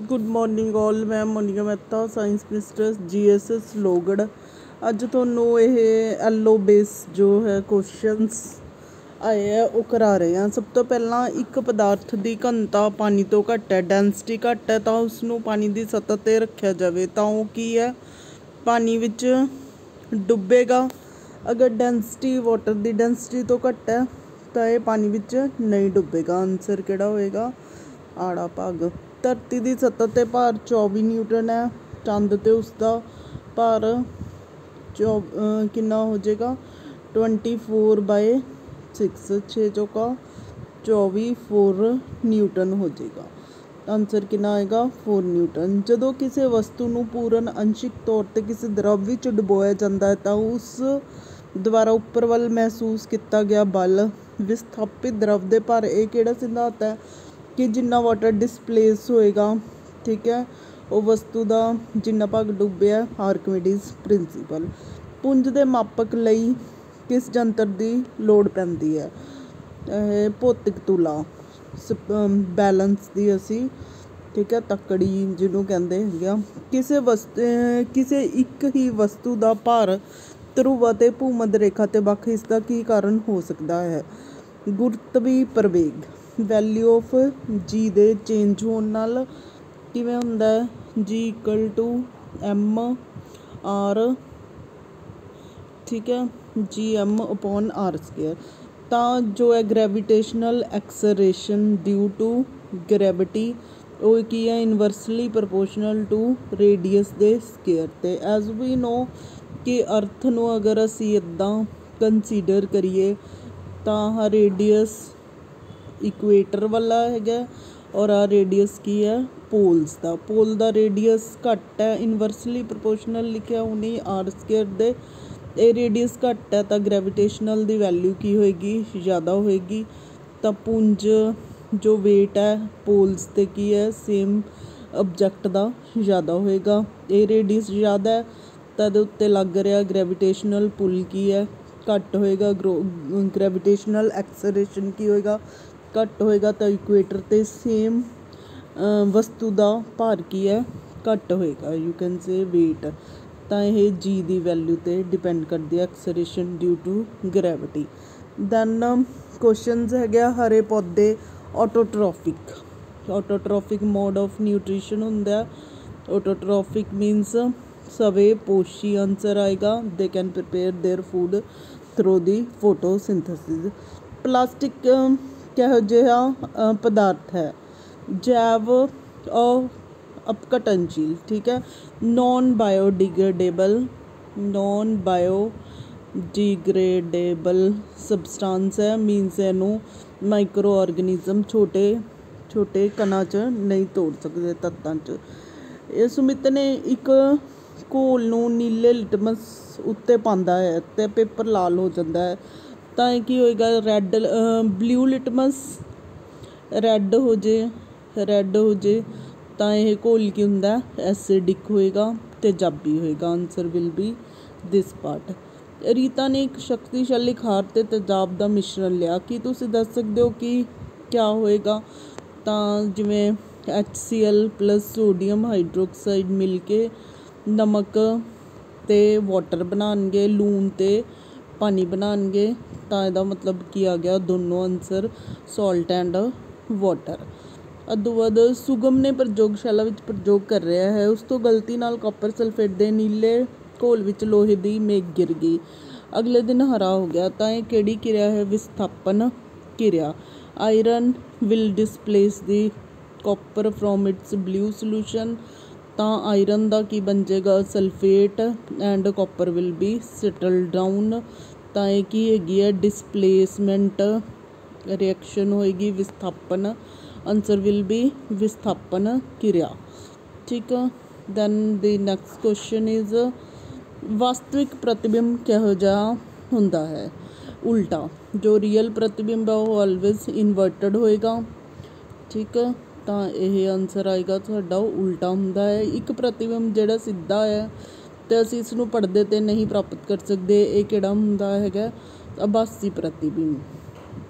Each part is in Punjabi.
ਗੁੱਡ ਮਾਰਨਿੰਗ ਆਲ ਮੈਂ Monika Mehta science mistress GSS Logarh ਅੱਜ ਤੁਹਾਨੂੰ ਇਹ ਐਲਓ ਬੇਸ ਜੋ ਹੈ ਕੁਐਸਚਨਸ ਆਏ ਆ, ਉਹ ਕਰਾ ਰਹੇ ਹਾਂ। ਸਭ ਤੋਂ ਪਹਿਲਾਂ ਇੱਕ ਪਦਾਰਥ ਦੀ ਘਣਤਾ ਪਾਣੀ ਤੋਂ ਘੱਟ ਹੈ ਡੈਂਸਿਟੀ ਘੱਟ ਹੈ, ਤਾਂ ਉਸ ਨੂੰ ਪਾਣੀ ਦੀ ਸਤਹ ਤੇ ਰੱਖਿਆ ਜਾਵੇ। ਤਾਂ ਉਹ ਕੀ ਹੈ? ਪਾਣੀ ਵਿੱਚ ਡੁੱਬੇਗਾ। ਅਗਰ ਡੈਂਸਿਟੀ ਵਾਟਰ ਦੀ ਡੈਂਸਿਟੀ ਤੋਂ ਘੱਟ ਹੈ, ਤਾਂ ਇਹ ਪਾਣੀ ਵਿੱਚ ਨਹੀਂ ਡੁੱਬੇਗਾ। ਆਨਸਰ ਕਿਹੜਾ ਹੋਏਗਾ? ਆੜਾ ਭਾਗ। ਧਰਤੀ ਦੀ ਸਤਹ ਤੇ ਭਾਰ 24 ਨਿਊਟਨ ਹੈ, ਚੰਦ ਤੇ ਉਸਦਾ ਭਾਰ ਚੌ ਕਿੰਨਾ ਹੋ ਜਾਏਗਾ? 24 ਬਾਏ 6 6 ਚੌਕਾ 24 4 ਨਿਊਟਨ ਹੋ ਜਾਏਗਾ। ਆਨਸਰ ਕਿੰਨਾ ਆਏਗਾ? 4 ਨਿਊਟਨ। ਜਦੋਂ ਕਿਸੇ ਵਸਤੂ ਨੂੰ ਪੂਰਨ ਅੰਸ਼ਿਕ ਤੌਰ ਤੇ ਕਿਸੇ ਦਰਵ ਵਿੱਚ ਡੁਬੋਇਆ ਜਾਂਦਾ ਹੈ, ਤਾਂ ਉਸ ਦੁਆਰਾ ਉੱਪਰ ਵੱਲ ਮਹਿਸੂਸ ਕੀਤਾ ਗਿਆ ਬਲ ਵਿਸਥਾਪਿਤ ਦਰਵ ਦੇ ਭਾਰ। ਇਹ ਕਿਹੜਾ ਸਿਧਾਂਤ ਹੈ? ਕਿ ਜਿੰਨਾ ਵਾਟਰ ਡਿਸਪਲੇਸ ਹੋਏਗਾ, ਠੀਕ ਹੈ, ਉਹ ਵਸਤੂ ਦਾ ਜਿੰਨਾ ਭਾਗ ਡੁੱਬਿਆ ਆਰਕਮੀਡੀਜ਼ ਪ੍ਰਿੰਸੀਪਲ ਪੁੰਜ ਦੇ ਮਾਪਕ ਲਈ ਕਿਸ ਜੰਤਰ ਦੀ ਲੋੜ ਪੈਂਦੀ ਹੈ? ਇਹ ਭੌਤਿਕ ਤੁਲਾ ਬੈਲੈਂਸ ਦੀ ਅਸੀਂ, ਠੀਕ ਹੈ, ਤੱਕੜੀ ਜਿਹਨੂੰ ਕਹਿੰਦੇ ਹੈਗੇ ਆ। ਕਿਸੇ ਵਸਤ ਕਿਸੇ ਇੱਕ ਹੀ ਵਸਤੂ ਦਾ ਭਾਰ ਧਰੁਵ ਅਤੇ ਭੂਮਧ ਰੇਖਾ ਤੇ ਵੱਖ ਇਸ ਦਾ ਕੀ ਕਾਰਨ ਹੋ ਸਕਦਾ ਹੈ? ਗੁਰਤਵੀ ਪ੍ਰਵੇਗ। ਵੈਲਿਊ ਆਫ ਜੀ ਦੇ ਚੇਂਜ ਹੋਣ ਨਾਲ ਕਿਵੇਂ ਹੁੰਦਾ ਹੈ? ਜੀ ਇਕੁਅਲ ਟੂ ਐਮ ਆਰ ਠੀਕ ਹੈ? ਜੀ ਐਮ ਅਪੋਨ ਆਰ ਸਕੁਅਰ ਤਾਂ ਜੋ ਹੈ gravitational acceleration due to gravity ਉਹ ਕੀ ਹੈ? ਇਨਵਰਸਲੀ ਪ੍ਰੋਪੋਰਸ਼ਨਲ ਟੂ ਰੇਡੀਅਸ ਦੇ ਸਕੁਅਰ ਤੇ. ਐਜ਼ ਵੀ ਨੋ ਕਿ ਅਰਥ ਨੂੰ ਅਗਰ ਅਸੀਂ ਇਦਾਂ ਕੰਸੀਡਰ ਕਰੀਏ, ਤਾਂ ਰੇਡੀਅਸ ਇਕੁਏਟਰ ਵਾਲਾ ਹੈਗਾ ਔਰ ਆਹ ਰੇਡੀਅਸ ਕੀ ਹੈ? ਪੋਲਸ ਦਾ। ਪੋਲ ਦਾ ਰੇਡੀਅਸ ਘੱਟ ਹੈ ਇਨਵਰਸਲੀ ਪ੍ਰਪੋਰਸ਼ਨਲ ਲਿਖਿਆ ਹੁਣੀ ਆਰ ਸਕੁਅਰ ਦੇ। ਇਹ ਰੇਡੀਅਸ ਘੱਟ ਹੈ ਤਾਂ ਗ੍ਰੈਵੀਟੇਸ਼ਨਲ ਦੀ ਵੈਲਿਊ ਕੀ ਹੋਏਗੀ? ਜ਼ਿਆਦਾ ਹੋਏਗੀ। ਤਾਂ ਪੁੰਜ ਜੋ weight ਹੈ ਪੋਲਸ ਤੇ ਕੀ ਹੈ? ਸੇਮ ਆਬਜੈਕਟ ਦਾ ਜ਼ਿਆਦਾ ਹੋਏਗਾ। ਇਹ ਰੇਡੀਅਸ ਜ਼ਿਆਦਾ ਹੈ ਤਾਂ ਇਹਦੇ ਉੱਤੇ ਲੱਗ ਰਿਹਾ ਗ੍ਰੈਵੀਟੇਸ਼ਨਲ ਪੁਲ ਕੀ ਹੈ? ਘੱਟ ਹੋਏਗਾ ਗ੍ਰੈਵੀਟੇਸ਼ਨਲ ਐਕਸਲਰੇਸ਼ਨ ਕੀ ਹੋਏਗਾ? ਘੱਟ ਹੋਏਗਾ ਤਾਂ ਇਕੁਏਟਰ ਤੇ ਸੇਮ ਵਸਤੂ ਦਾ ਭਾਰ ਕੀ ਹੈ ਘੱਟ ਹੋਏਗਾ ਯੂ ਕੈਨ ਸੇ weight ਤਾਂ ਇਹ ਜੀ ਦੀ ਵੈਲਿਊ ਤੇ ਡਿਪੈਂਡ ਕਰਦੀ ਹੈ acceleration due to gravity then questions ਹੈਗੇ ਆ ਹਰੇ ਪੌਦੇ autotrophic autotrophic mode of nutrition ਹੁੰਦਾ ਆਟੋਟ੍ਰੋਫਿਕ ਮੀਨਸ ਸਵੇ ਪੋਸ਼ੀ ਆਨਸਰ ਆਏਗਾ they can prepare their food through the photosynthesis plastic ਕਿਹੋ ਜਿਹਾ ਪਦਾਰਥ ਹੈ? ਜੈਵ ਅਪਘਟਨਸ਼ੀਲ ਠੀਕ ਹੈ? Non biodegradable non biodegradable substance ਹੈ ਮੀਨਸ ਇਹਨੂੰ ਮਾਈਕਰੋ ਆਰਗੇਨਿਜ਼ਮ ਛੋਟੇ ਛੋਟੇ ਕਣਾਂ 'ਚ ਨਹੀਂ ਤੋੜ ਸਕਦੇ, ਤੱਤਾਂ 'ਚ। ਇਹ ਸੁਮਿਤ ਨੇ ਇੱਕ ਘੋਲ ਨੂੰ ਨੀਲੇ ਲਿਟਮਸ ਉੱਤੇ ਪਾਉਂਦਾ ਹੈ ਤੇ ਪੇਪਰ ਲਾਲ ਹੋ ਜਾਂਦਾ ਹੈ। ਤਾਂ ਇਹ ਕੀ ਹੋਏਗਾ? ਰੈੱਡ ਬਲੂ ਲਿਟਮਸ ਰੈੱਡ ਹੋ ਜੇ ਰੈੱਡ ਹੋ ਜੇ, ਤਾਂ ਇਹ ਘੋਲ ਕੀ ਹੁੰਦਾ? ਐਸਿਡਿਕ ਹੋਏਗਾ ਤੇਜ਼ਾਬੀ ਹੋਏਗਾ। Answer will be this part Rita ਨੇ ਇੱਕ ਸ਼ਕਤੀਸ਼ਾਲੀ ਖਾਰ ਤੇ ਤੇਜ਼ਾਬ ਦਾ ਮਿਸ਼ਰਣ ਲਿਆ। ਕੀ ਤੁਸੀਂ ਦੱਸ ਸਕਦੇ ਹੋ ਕਿ ਕੀ ਹੋਏਗਾ? ਤਾਂ ਜਿਵੇਂ HCl ਪਲੱਸ ਸੋਡੀਅਮ ਹਾਈਡਰੋਕਸਾਈਡ ਮਿਲ ਕੇ ਨਮਕ ਤੇ ਵਾਟਰ ਬਣਾਉਣਗੇ, ਲੂਣ ਤੇ ਪਾਣੀ ਬਣਾਉਣਗੇ, ਤਾਂ ਇਹਦਾ ਮਤਲਬ ਕੀ ਆ ਗਿਆ ਦੋਨੋਂ ਆਨਸਰ ਸੋਲਟ ਐਂਡ ਵਾਟਰ ਅਦੋਂ ਬਾਅਦ ਸੁਗਮ ਨੇ ਪ੍ਰਯੋਗਸ਼ਾਲਾ ਵਿੱਚ ਪ੍ਰਯੋਗ ਕਰ ਰਿਹਾ ਹੈ। ਉਸ ਤੋਂ ਗਲਤੀ ਨਾਲ ਕਾਪਰ ਸਲਫੇਟ ਦੇ ਨੀਲੇ ਘੋਲ ਵਿੱਚ ਲੋਹੇ ਦੀ ਮੇਘ ਗਿਰ ਗਈ। ਅਗਲੇ ਦਿਨ ਹਰਾ ਹੋ ਗਿਆ, ਤਾਂ ਇਹ ਕਿਹੜੀ ਕਿਰਿਆ ਹੈ? ਵਿਸਥਾਪਨ ਕਿਰਿਆ। Iron will displace the copper from its blue solution ਤਾਂ ਆਇਰਨ ਦਾ ਕੀ ਬਣ ਜਾਏਗਾ sulphate and copper will be settle down. ਤਾਂ ਇਹ ਕੀ ਹੈਗੀ ਹੈ? ਡਿਸਪਲੇਸਮੈਂਟ ਰਿਐਕਸ਼ਨ ਹੋਏਗੀ, ਵਿਸਥਾਪਨ। ਆਨਸਰ ਵਿਲ ਬੀ ਵਿਸਥਾਪਨ ਕਿਰਿਆ। ਠੀਕ ਹੈ then the next question is ਵਾਸਤਵਿਕ ਪ੍ਰਤੀਬਿੰਬ ਕਿਹੋ ਜਿਹਾ ਹੁੰਦਾ ਹੈ? ਉਲਟਾ, ਜੋ ਰੀਅਲ ਪ੍ਰਤੀਬਿੰਬ ਹੈ ਉਹ ਆਲਵੇਜ਼ ਇਨਵਰਟਡ ਹੋਏਗਾ। ਠੀਕ ਹੈ ਤਾਂ ਇਹ ਆਨਸਰ ਆਏਗਾ, ਤੁਹਾਡਾ ਉਹ ਉਲਟਾ ਹੁੰਦਾ ਹੈ। ਇੱਕ ਪ੍ਰਤੀਬਿੰਬ ਜਿਹੜਾ ਸਿੱਧਾ ਹੈ ਅਤੇ ਅਸੀਂ ਇਸ ਨੂੰ ਪਰਦੇ ਤੇ ਨਹੀਂ ਪ੍ਰਾਪਤ ਕਰ ਸਕਦੇ, ਇਹ ਕਿਹੜਾ ਹੁੰਦਾ ਹੈਗਾ? ਆਭਾਸੀ ਪ੍ਰਤੀਬਿੰਬ।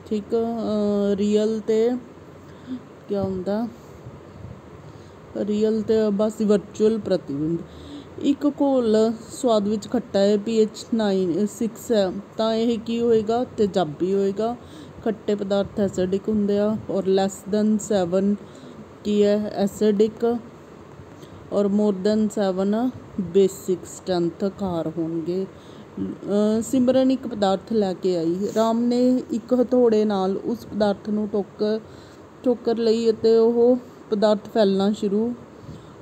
ਠੀਕ ਰੀਅਲ ਅਤੇ ਕਿਆ ਹੁੰਦਾ? ਰੀਅਲ ਅਤੇ ਆਭਾਸੀ ਵਰਚੁਅਲ ਪ੍ਰਤੀਬਿੰਬ। ਇੱਕ ਘੋਲ ਸਵਾਦ ਵਿੱਚ ਖੱਟਾ ਹੈ, pH 9 6 ਹੈ। ਤਾਂ ਇਹ ਕੀ ਹੋਏਗਾ? ਤੇਜ਼ਾਬੀ ਹੋਏਗਾ। ਖੱਟੇ ਪਦਾਰਥ ਐਸਿਡਿਕ ਹੁੰਦੇ ਆ ਔਰ ਲੈਸ ਦੈਨ 7 ਕੀ ਹੈ acidic or more than 7 basic strength ਕਾਰ ਹੋਣਗੇ। ਸਿਮਰਨ ਇੱਕ ਪਦਾਰਥ ਲੈ ਕੇ ਆਈ। ਰਾਮ ਨੇ ਇੱਕ ਹਥੌੜੇ ਨਾਲ ਉਸ ਪਦਾਰਥ ਨੂੰ ਟੋਕਰ ਠੋਕਰ ਲਈ ਅਤੇ ਉਹ ਪਦਾਰਥ ਫੈਲਣਾ ਸ਼ੁਰੂ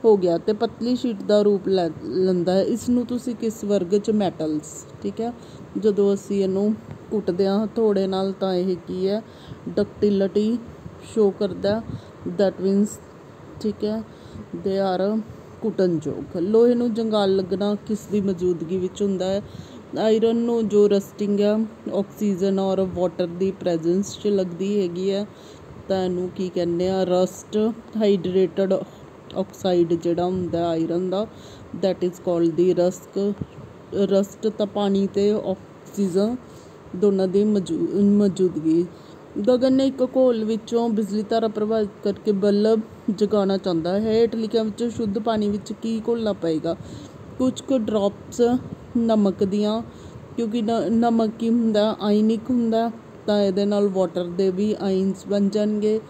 ਹੋ ਗਿਆ ਤੇ ਪਤਲੀ ਸ਼ੀਟ ਦਾ ਰੂਪ ਲੈ, ਲੈਂਦਾ ਹੈ। ਇਸ ਨੂੰ ਤੁਸੀਂ ਕਿਸ ਵਰਗ ਚ ਮੈਟਲਸ ਠੀਕ ਹੈ? ਜਦੋਂ ਅਸੀਂ ਇਹਨੂੰ ਕੁੱਟਦੇ ਹਾਂ ਹਥੌੜੇ ਨਾਲ ਤਾਂ ਇਹ ਕੀ ਹੈ? ਡਕਟਿਲਿਟੀ ਸ਼ੋ ਕਰਦਾ। ਦੈਟ ਮੀਨਸ ਠੀਕ ਹੈ ਦੇ ਆਰ ਕੁੱਟਣਯੋਗ ਲੋਹੇ ਨੂੰ ਜੰਗਾਲ ਲੱਗਣਾ ਕਿਸ ਦੀ ਮੌਜੂਦਗੀ ਵਿੱਚ ਹੁੰਦਾ ਹੈ? ਆਇਰਨ ਨੂੰ ਜੋ ਰਸਟਿੰਗ ਹੈ ਆਕਸੀਜਨ ਔਰ ਵਾਟਰ ਦੀ ਪ੍ਰੈਜ਼ੈਂਸ 'ਚ ਲੱਗਦੀ ਹੈਗੀ ਹੈ ਤਾਂ ਇਹਨੂੰ ਕੀ ਕਹਿੰਦੇ ਆ? ਰਸਟ ਹਾਈਡਰੇਟਡ ਆਕਸਾਈਡ ਜਿਹੜਾ ਹੁੰਦਾ iron the that is called the rusk rust ਤਾਂ ਪਾਣੀ ਤੇ ਆਕਸੀਜਨ ਦੋਨਾਂ ਦੀ ਮੌਜੂ- ਮੌਜੂਦਗੀ। ਗਗਨ ਨੇ ਇੱਕ ਘੋਲ ਵਿੱਚੋਂ ਬਿਜਲੀ ਧਾਰਾ ਪ੍ਰਭਾਵਿਤ ਕਰਕੇ ਬਲਬ ਜਗਾਉਣਾ ਚਾਹੁੰਦਾ ਹੈ। ਹੇਠ ਲਿਖਿਆਂ ਵਿੱਚੋਂ, ਸ਼ੁੱਧ ਪਾਣੀ ਵਿੱਚ ਕੀ ਘੋਲਣਾ ਪਏਗਾ? ਕੁਝ ਕੁ ਡ੍ਰੌਪਸ ਨਮਕ ਦੀਆਂ, ਕਿਉਂਕਿ ਨ- ਨਮਕ ਕੀ ਹੁੰਦਾ? ਆਇਨਿਕ ਹੁੰਦਾ, ਤਾਂ ਇਹਦੇ ਨਾਲ ਵਾਟਰ ਦੇ ਵੀ ਆਇਨਸ ਬਣ ਜਾਣਗੇ।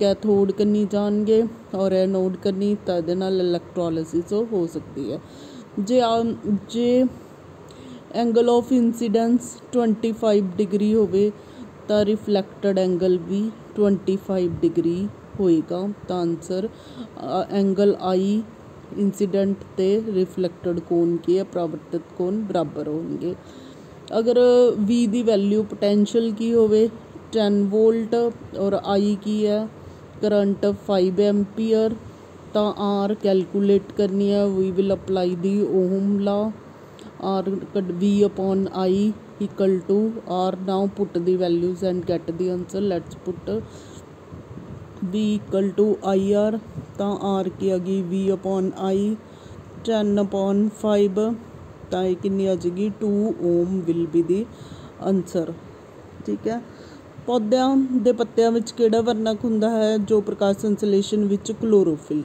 ਕੈਥੋਡ ਕਰਨੀ ਜਾਣਗੇ ਔਰ ਐਨੋਡ ਕਰਨੀ ਤਾਂ ਇਹਦੇ ਨਾਲ ਇਲੈਕਟ੍ਰੋਲਿਸਿਸ ਹੋ ਸਕਦੀ ਹੈ। ਜੇ ਆ- ਜੇ ਐਂਗਲ ਆਫ ਇਨਸੀਡੈਂਸ 25 ਡਿਗਰੀ ਹੋਵੇ ਤਾਂ ਰਿਫਲੈਕਟਡ ਐਂਗਲ ਵੀ 25 ਡਿਗਰੀ ਹੋਏਗਾ ਤਾਂ ਆਨਸਰ ਐਂਗਲ ਆਈ इंसिडेंट ਤੇ ਰਿਫਲੈਕਟਡ ਕੋਣ ਕੀ ਹੈ ਪਰਾਵਰਤਿਤ ਕੋਣ ਬਰਾਬਰ ਹੋਣਗੇ ਅਗਰ V ਦੀ ਵੈਲਿਊ ਪੋਟੈਂਸ਼ੀਅਲ ਕੀ ਹੋਵੇ 10 ਵੋਲਟ ਔਰ I ਕੀ ਹੈ ਕਰੰਟ 5 ਐਂਪੀਅਰ ਤਾਂ R ਕੈਲਕੂਲੇਟ ਕਰਨੀ ਹੈ ਵੀ ਵਿਲ ਅਪਲਾਈ ਦੀ ਓਹਮ ਲਾ R ਕੱਢ V upon I equal to R now put the values and get the answer let's put V equal to IR ਤਾਂ R ਕੀ ਆ ਗਈ V upon I 10 upon 5 ਤਾਂ ਇਹ ਕਿੰਨੀ ਆ ਜਾਏਗੀ 2 ohm will be the answer ਠੀਕ ਹੈ ਪੌਦਿਆਂ ਦੇ ਪੱਤਿਆਂ ਵਿੱਚ ਕਿਹੜਾ ਵਰਨਕ ਹੁੰਦਾ ਹੈ ਜੋ ਪ੍ਰਕਾਸ਼ ਸੰਸਲੇਸ਼ਨ ਵਿੱਚ ਕਲੋਰੋਫਿਲ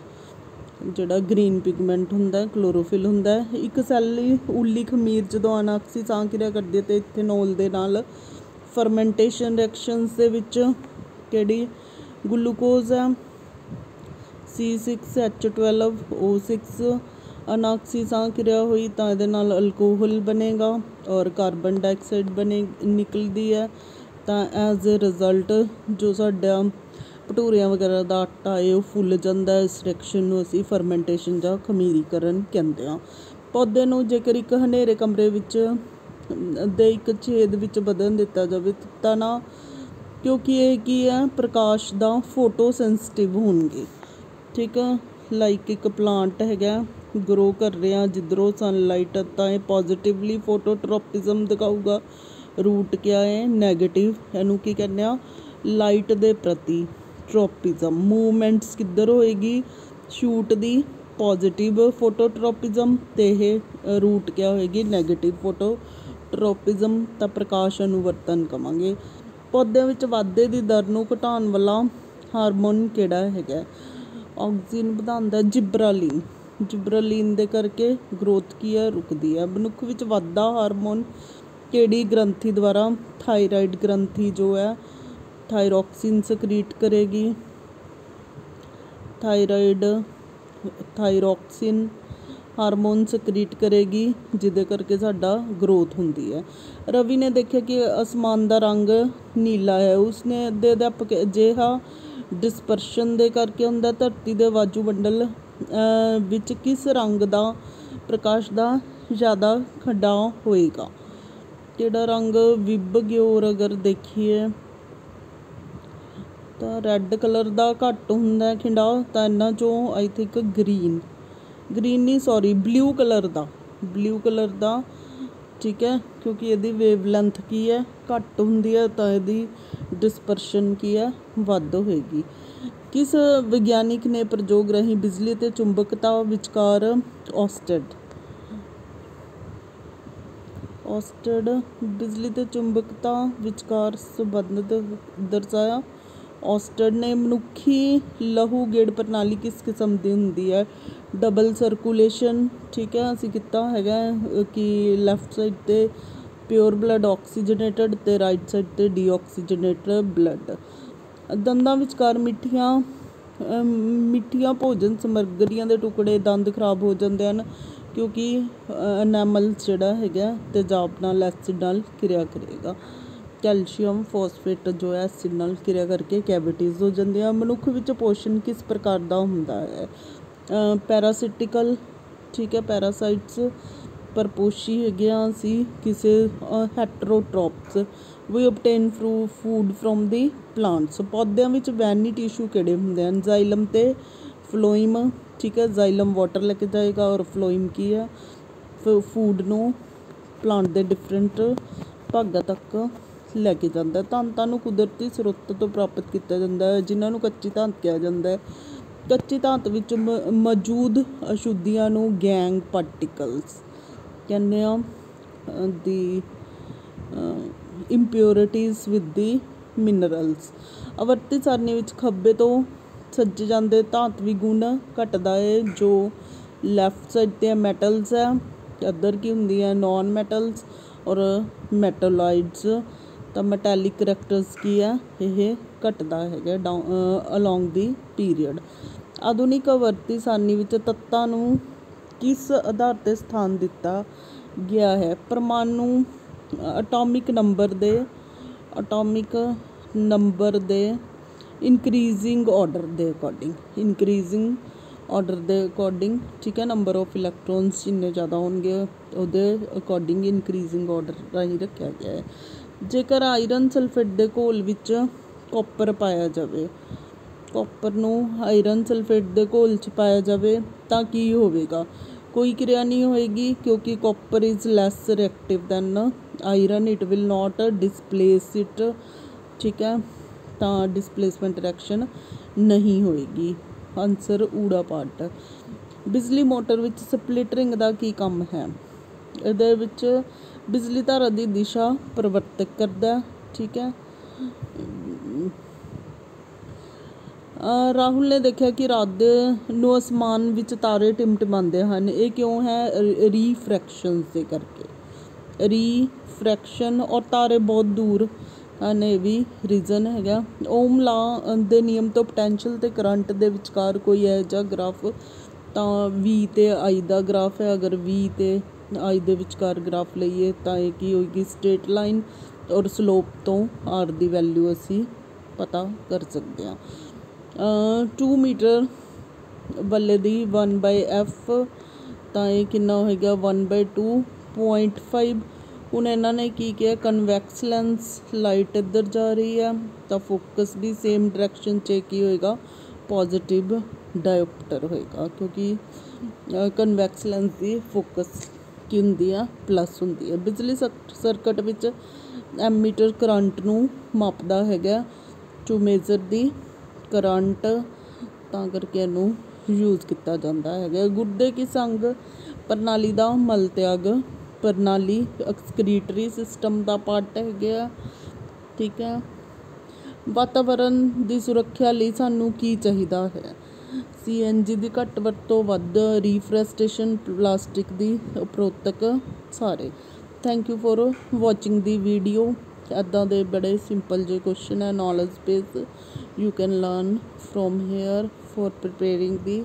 ਜਿਹੜਾ ਗ੍ਰੀਨ ਪਿਗਮੈਂਟ ਹੁੰਦਾ, ਕਲੋਰੋਫਿਲ ਹੁੰਦਾ ਹੈ ਇੱਕ ਸੈਲੀ ਉੱਲੀ ਖਮੀਰ ਜਦੋਂ ਅਨਾਕਸੀ ਸਾਹ ਕਿਰਿਆ ਕਰਦੀ ਹੈ ਤੇ ਇਥੇਨੋਲ ਦੇ ਨਾਲ ਫਰਮੈਂਟੇਸ਼ਨ ਰਿਐਕਸ਼ਨਸ ਦੇ ਵਿੱਚ ਕਿਹੜੀ? ਗਲੂਕੋਜ਼ ਹੈ C6H12O6 ਅਨਾਕਸੀ ਸਾਹ ਕਿਰਿਆ ਹੋਈ ਤਾਂ ਇਹਦੇ ਨਾਲ ਅਲਕੋਹਲ ਬਣੇਗਾ ਔਰ ਕਾਰਬਨ ਡਾਈਆਕਸਾਈਡ ਬਣੇ, ਨਿਕਲਦੀ ਹੈ, ਤਾਂ ਐਜ਼ ਅ ਰਿਜ਼ਲਟ ਜੋ ਸਾਡਾ ਭਟੂਰਿਆਂ ਵਗੈਰਾ ਦਾ ਆਟਾ ਹੈ ਉਹ ਫੁੱਲ ਜਾਂਦਾ ਹੈ, ਇਸ ਰਿਐਕਸ਼ਨ ਨੂੰ ਅਸੀਂ ਫਰਮੈਂਟੇਸ਼ਨ ਜਾਂ ਖਮੀਰੀਕਰਨ ਕਹਿੰਦੇ ਹਾਂ। ਪੌਦੇ ਨੂੰ ਜੇਕਰ ਇੱਕ ਹਨੇਰੇ ਕਮਰੇ ਵਿੱਚ ਦੇ ਇੱਕ ਛੇਦ ਵਿੱਚ ਬਦਲ ਦਿੱਤਾ ਜਾਵੇ, ਤਾਂ ਨਾ, ਕਿਉਂਕਿ ਇਹ ਕੀ ਹੈ, ਪ੍ਰਕਾਸ਼ ਦਾ ਫੋਟੋ ਸੈਂਸਿਟਿਵ ਹੋਣਗੇ। ਠੀਕ ਹੈ ਲਾਈਕ ਇੱਕ ਪਲਾਂਟ ਹੈਗਾ ਗਰੋ ਕਰ ਰਿਹਾ, ਜਿੱਧਰੋਂ ਸਨਲਾਈਟ ਤਾਂ ਇਹ ਪੋਜ਼ਿਟਿਵਲੀ ਫੋਟੋਟ੍ਰੋਪਿਜ਼ਮ ਦਿਖਾਊਗਾ। ਰੂਟ ਕਿਆ ਹੈ? 네ਗੇਟਿਵ ਇਹਨੂੰ ਕੀ ਕਹਿੰਦੇ ਆ? ਲਾਈਟ ਦੇ ਪ੍ਰਤੀ। ਟ੍ਰੋਪਿਜ਼ਮ ਮੂਵਮੈਂਟਸ ਕਿੱਧਰ ਹੋਏਗੀ? ਸ਼ੂਟ ਦੀ ਪੋਜ਼ਿਟਿਵ ਫੋਟੋਟ੍ਰੋਪਿਜ਼ਮ ਤੇ ਇਹ ਰੂਟ ਕਿਆ ਹੋਏਗੀ? 네ਗੇਟਿਵ ਫੋਟੋਟ੍ਰੋਪਿਜ਼ਮ ਤਾਂ ਪ੍ਰਕਾਸ਼ ਅਨੁਵਰਤਨ ਕਵਾਂਗੇ। ਪੌਦਿਆਂ ਵਿੱਚ ਵਾਧੇ ਦੀ ਦਰ ਨੂੰ ਘਟਾਉਣ ਵਾਲਾ ਹਾਰਮੋਨ ਕਿਹੜਾ ਹੈਗਾ? ਆਕਸੀਜਨ ਵਧਾਉਂਦਾ ਜਿਬਰਾਲੀਨ ਜਿਬਰਾਲੀਨ ਦੇ ਕਰਕੇ ਗਰੋਥ ਕੀ ਹੈ ਰੁਕਦੀ ਹੈ ਮਨੁੱਖ ਵਿੱਚ ਵਾਧਾ ਹਾਰਮੋਨ ਕਿਹੜੀ ਗ੍ਰੰਥੀ ਦੁਆਰਾ? ਥਾਇਰਾਇਡ ਗ੍ਰੰਥੀ ਜੋ ਹੈ ਥਾਇਰੋਕਸਿਨ ਸਕਰੀਟ ਕਰੇਗੀ। ਥਾਇਰਾਇਡ ਥਾਇਰੋਕਸਿਨ ਹਾਰਮੋਨ ਸਕਰੀਟ ਕਰੇਗੀ ਜਿਹਦੇ ਕਰਕੇ ਸਾਡਾ ਗਰੋਥ ਹੁੰਦੀ ਹੈ। ਰਵੀ ਨੇ ਦੇਖਿਆ ਕਿ ਅਸਮਾਨ ਦਾ ਰੰਗ ਨੀਲਾ ਹੈ। ਉਸਨੇ ਦੇ ਅਧਿਆਪਕ ਅਜਿਹਾ ਡਿਸਪਰਸ਼ਨ ਦੇ ਕਰਕੇ ਹੁੰਦਾ ਧਰਤੀ ਦੇ ਵਾਯੂਮੰਡਲ ਅਹ, ਵਿੱਚ ਕਿਸ ਰੰਗ ਦਾ ਪ੍ਰਕਾਸ਼ ਦਾ ਜ਼ਿਆਦਾ ਖੱਡਾ ਹੋਏਗਾ। ਕਿਹੜਾ ਰੰਗ? ਵਿਬਗਿਓਰ ਅਗਰ ਦੇਖੀਏ। ਤਾਂ ਰੈੱਡ ਕਲਰ ਦਾ ਘੱਟ ਹੁੰਦਾ ਹੈ ਖਿੰਡਾ, ਤਾਂ ਇਹਨਾਂ ਚੋਂ ਆਈ ਥਿੰਕ ਗ੍ਰੀਨ ਗ੍ਰੀਨ ਨਹੀਂ ਸੌਰੀ ਬਲੂ ਕਲਰ ਦਾ। ਬਲੂ ਕਲਰ ਦਾ, ਠੀਕ ਹੈ, ਕਿਉਂਕਿ ਇਹਦੀ ਵੇਵ ਲੈਂਥ ਕੀ ਹੈ? ਘੱਟ ਹੁੰਦੀ ਹੈ, ਤਾਂ ਇਹਦੀ ਡਿਸਪਰਸ਼ਨ ਕੀ ਹੈ? ਵੱਧ ਹੋਏਗੀ। ਕਿਸ ਵਿਗਿਆਨਿਕ ਨੇ ਪ੍ਰਯੋਗ ਰਹੀ ਬਿਜਲੀ ਤੇ ਚੁੰਬਕਤਾ ਵਿਚਕਾਰ ਔਸਟਡ? ਔਸਟਡ ਬਿਜਲੀ ਤੇ ਚੁੰਬਕਤਾ ਵਿਚਕਾਰ ਸੰਬੰਧ ਦਰਸਾਇਆ। ਔਸਟਡ ਨੇ ਮਨੁੱਖੀ ਲਹੂ ਗੇੜ ਪ੍ਰਣਾਲੀ ਕਿਸ ਕਿਸਮ ਦੀ ਹੁੰਦੀ ਹੈ? ਡਬਲ ਸਰਕੂਲੇਸ਼ਨ ਠੀਕ ਹੈ, ਅਸੀਂ ਕੀਤਾ ਹੈਗਾ ਕਿ ਲੈਫਟ ਸਾਈਡ ਤੇ ਪਿਓਰ ਬਲੱਡ ਆਕਸੀਜਨੇਟਡ ਅਤੇ ਰਾਈਟ ਸਾਈਡ ਤੇ ਡੀਆਕਸੀਜਨੇਟਡ ਬਲੱਡ ਦੰਦਾਂ ਵਿਚਕਾਰ ਮਿੱਠੀਆਂ ਮਿੱਠੀਆਂ ਭੋਜਨ ਸਮੱਗਰੀਆਂ ਦੇ ਟੁਕੜੇ ਦੰਦ ਖਰਾਬ ਹੋ ਜਾਂਦੇ ਹਨ ਕਿਉਂਕਿ ਐਨਾਮਲ ਜਿਹੜਾ ਹੈਗਾ ਤੇਜ਼ਾਬ ਨਾਲ ਐਸਿਡ ਨਾਲ ਕਿਰਿਆ ਕਰੇਗਾ। ਕੈਲਸ਼ੀਅਮ, ਫੋਸਫੇਟ, ਜੋ ਹੈ ਐਸਿਡ ਨਾਲ ਕਿਰਿਆ ਕਰਕੇ ਕੈਵਿਟੀਜ਼ ਹੋ ਜਾਂਦੀਆਂ ਮਨੁੱਖ ਵਿੱਚ ਪੋਸ਼ਣ ਕਿਸ ਪ੍ਰਕਾਰ ਦਾ ਹੁੰਦਾ ਹੈ? ਪੈਰਾਸਿਟਿਕਲ ਠੀਕ ਹੈ ਪੈਰਾਸਾਈਟਸ ਪਰਪੋਸ਼ੀ ਹੈਗੀਆਂ ਅਸੀਂ ਕਿਸੇ ਹੈਟਰੋਟ੍ਰੋਪਸ ਵੀ obtain ਫਰੂ ਫੂਡ ਫਰੋਮ ਦੀ ਪਲਾਂਟਸ ਪੌਦਿਆਂ ਵਿੱਚ ਵੈਨੀ ਟਿਸ਼ੂ ਕਿਹੜੇ ਹੁੰਦੇ ਹਨ? ਜ਼ਾਈਲਮ ਤੇ ਫਲੋਇਮ ਠੀਕ ਹੈ ਜ਼ਾਈਲਮ ਵਾਟਰ ਲੈ ਕੇ ਜਾਏਗਾ ਔਰ ਫਲੋਇਮ ਕੀ ਹੈ? ਫੂਡ ਨੂੰ ਪਲਾਂਟ ਦੇ ਡਿਫਰੈਂਟ ਭਾਗਾਂ ਤੱਕ ਲੈ ਕੇ ਜਾਂਦਾ ਹੈ। ਧਾਤਾਂ ਨੂੰ ਕੁਦਰਤੀ ਸਰੋਤ ਤੋਂ ਪ੍ਰਾਪਤ ਕੀਤਾ ਜਾਂਦਾ ਹੈ, ਜਿਨ੍ਹਾਂ ਨੂੰ ਕੱਚੀ ਧਾਤ ਕਿਹਾ ਜਾਂਦਾ ਹੈ। ਕੱਚੀ ਧਾਤ ਵਿੱਚ ਮ- ਮੌਜੂਦ ਅਸ਼ੁੱਧੀਆਂ ਨੂੰ ਗੈਂਗ ਪਾਰਟੀਕਲਸ ਕਹਿੰਦੇ ਆ the impurities with the minerals ਆਵਰਤੀ ਸਾਰਣੀ ਵਿੱਚ ਖੱਬੇ ਤੋਂ ਸੱਜੇ ਜਾਂਦੇ ਧਾਤਵੀ ਗੁਣ ਘਟਦਾ ਹੈ ਜੋ ਲੈਫਟ ਸਾਈਡ ਤੇ ਮੈਟਲਸ ਹੈ। ਤੇ ਅਦਰ ਕੀ ਹੁੰਦੀ ਹੈ? ਨਾਨ ਮੈਟਲਸ ਔਰ ਮੈਟਾਲੋਇਡਸ ਤਾਂ ਮੈਟੈਲਿਕ ਕਰੈਕਟਰਸ ਕੀ ਹੈ ਇਹ ਘਟਦਾ ਹੈਗਾ ਅਲੋਂਗ ਦੀ ਪੀਰੀਅਡ ਆਧੁਨਿਕ ਆਵਰਤੀ ਸਾਨੀ ਵਿੱਚ ਤੱਤਾਂ ਨੂੰ ਕਿਸ ਆਧਾਰ ਤੇ ਸਥਾਨ ਦਿੱਤਾ ਗਿਆ ਹੈ? ਪਰਮਾਣੂ ਅਟੋਮਿਕ ਨੰਬਰ ਦੇ ਅਟੋਮਿਕ ਨੰਬਰ ਦੇ ਇਨਕਰੀਜ਼ਿੰਗ ਆਰਡਰ ਦੇ ਅਕੋਰਡਿੰਗ ਇਨਕਰੀਜ਼ਿੰਗ ਔਡਰ ਦੇ ਅਕੋਰਡਿੰਗ ਠੀਕ ਹੈ ਨੰਬਰ ਆਫ ਇਲੈਕਟ੍ਰੋਨਸ ਜਿੰਨੇ ਜ਼ਿਆਦਾ ਹੋਣਗੇ, ਉਹਦੇ ਅਕੋਰਡਿੰਗ ਇਨਕਰੀਜ਼ਿੰਗ ਔਡਰ ਰਾਹੀਂ ਰੱਖਿਆ ਗਿਆ ਹੈ। ਜੇਕਰ ਆਇਰਨ ਸਲਫੇਟ ਦੇ ਘੋਲ ਵਿੱਚ ਕਾਪਰ ਪਾਇਆ ਜਾਵੇ ਕਾਪਰ ਨੂੰ ਆਇਰਨ ਸਲਫੇਟ ਦੇ ਘੋਲ 'ਚ ਪਾਇਆ ਜਾਵੇ, ਤਾਂ ਕੀ ਹੋਵੇਗਾ? ਕੋਈ ਕਿਰਿਆ ਨਹੀਂ ਹੋਏਗੀ, ਕਿਉਂਕਿ copper is less reactive than iron it will not displace it ਠੀਕ ਹੈ, ਤਾਂ ਡਿਸਪਲੇਸਮੈਂਟ ਰਿਐਕਸ਼ਨ ਨਹੀਂ ਹੋਏਗੀ। ਆਨਸਰ ਊੜਾ ਪਾਟ। ਬਿਜਲੀ ਮੋਟਰ ਵਿੱਚ ਸਪਲਿਟਰਿੰਗ ਦਾ ਕੀ ਕੰਮ ਹੈ? ਇਹਦੇ ਵਿੱਚ ਬਿਜਲੀ ਧਾਰਾ ਦੀ ਦਿਸ਼ਾ ਪਰਿਵਰਤਕ ਕਰਦਾ ਠੀਕ ਹੈ? ਰਾਹੁਲ ਨੇ ਦੇਖਿਆ ਕਿ ਰਾਤ ਦੇ ਨੂੰ ਅਸਮਾਨ ਵਿੱਚ ਤਾਰੇ ਟਿਮਟਿਮਾਉਂਦੇ ਹਨ। ਇਹ ਕਿਉਂ ਹੈ? ਰੀਫ੍ਰੈਕਸ਼ਨ ਦੇ ਕਰਕੇ। ਰੀਫ੍ਰੈਕਸ਼ਨ ਔਰ ਤਾਰੇ ਬਹੁਤ ਦੂਰ ਹਨ ਇਹ ਵੀ ਰੀਜ਼ਨ ਹੈਗਾ। ਓਮ ਲਾ ਦੇ ਨਿਯਮ ਤੋਂ ਪੋਟੈਂਸ਼ੀਅਲ ਅਤੇ ਕਰੰਟ ਦੇ ਵਿਚਕਾਰ ਕੋਈ ਇਹੋ ਜਿਹਾ ਗ੍ਰਾਫ ਤਾਂ V ਅਤੇ ਆਈ ਦਾ ਗ੍ਰਾਫ ਹੈ। ਅਗਰ V ਅਤੇ ਆਈ ਦੇ ਵਿਚਕਾਰ ਗ੍ਰਾਫ ਲਈਏ ਤਾਂ ਇਹ ਕੀ ਹੋਏਗੀ? ਸਟ੍ਰੇਟ ਲਾਈਨ ਔਰ ਸਲੋਪ ਤੋਂ ਆਰ ਦੀ ਵੈਲਿਊ ਅਸੀਂ ਪਤਾ ਕਰ ਸਕਦੇ ਹਾਂ। ਅ, 2 ਮੀਟਰ ਬੱਲੇ ਦੀ 1 ਬਾਈ ਐਫ ਤਾਂ ਇਹ ਕਿੰਨਾ ਹੋਏਗਾ? 1 ਬਾਈ 2.5 ਹੁਣ ਇਹਨਾਂ ਨੇ ਕੀ ਕਿਹਾ? ਕਨਵੈਕਸ ਲੈਂਸ ਲਾਈਟ ਇੱਧਰ ਜਾ ਰਹੀ ਹੈ ਤਾਂ ਫੋਕਸ ਵੀ ਸੇਮ ਡਾਇਰੈਕਸ਼ਨ 'ਚ ਕੀ ਹੋਏਗਾ? ਪੋਜ਼ਿਟਿਵ ਡਾਇਓਪਟਰ ਹੋਏਗਾ, ਕਿਉਂਕਿ ਕਨਵੈਕਸ ਲੈਂਸ ਦੀ ਫੋਕਸ ਕੀ ਹੁੰਦੀ ਆ? ਪਲੱਸ ਹੁੰਦੀ ਹੈ ਬਿਜਲੀ ਸਕ- ਸਰਕਟ ਵਿੱਚ ਐਮੀਟਰ ਕਰੰਟ ਨੂੰ ਮਾਪਦਾ ਹੈਗਾ ਟੂ ਮੇਜ਼ਰ ਦੀ ਕਰੰਟ ਤਾਂ ਕਰਕੇ ਇਹਨੂੰ ਯੂਜ਼ ਕੀਤਾ ਜਾਂਦਾ ਹੈਗਾ। ਗੁੱਡੇ ਕੀ ਸੰਗ? ਪ੍ਰਣਾਲੀ ਦਾ ਮਲ ਤਿਆਗ ਪ੍ਰਣਾਲੀ ਐਕਸਕਰੀਟਰੀ ਸਿਸਟਮ ਦਾ ਪਾਰਟ ਹੈਗਾ ਠੀਕ ਹੈ। ਵਾਤਾਵਰਨ ਦੀ ਸੁਰੱਖਿਆ ਲਈ ਸਾਨੂੰ ਕੀ ਚਾਹੀਦਾ ਹੈ? ਸੀ ਐੱਨ ਜੀ ਦੀ ਘੱਟ ਵਰਤੋਂ ਵੱਧ, ਰੀਫਰੈਸਟੇਸ਼ਨ ਪਲਾਸਟਿਕ ਦੀ ਉਪਰੋਤਕ ਸਾਰੇ। Thank you for watching the video ਇੱਦਾਂ ਦੇ ਬੜੇ ਸਿੰਪਲ ਜਿਹੇ ਕੁਐਸਚਨ ਹੈ knowledge base you can learn from here for preparing the